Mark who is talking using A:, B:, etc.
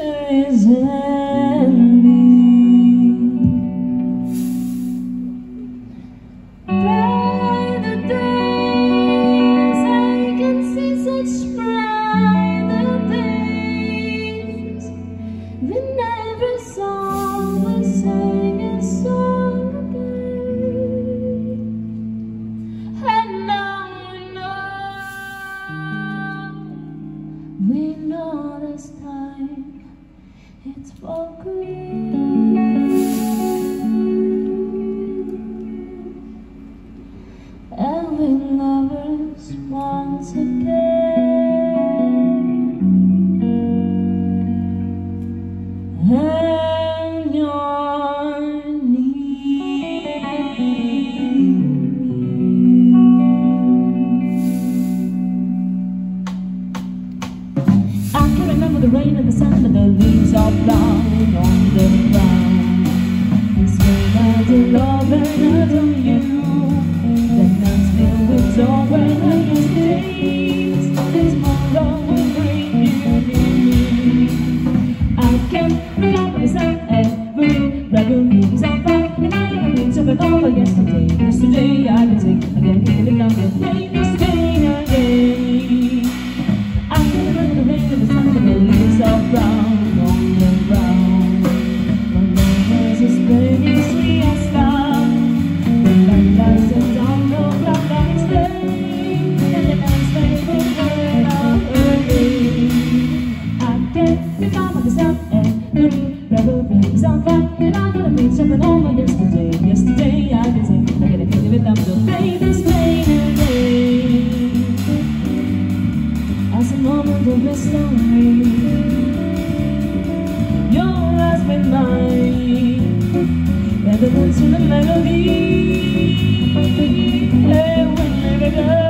A: answer is it? It's all green. as a moment of my. Your eyes been mine, and the words in the melody. Hey, whenever I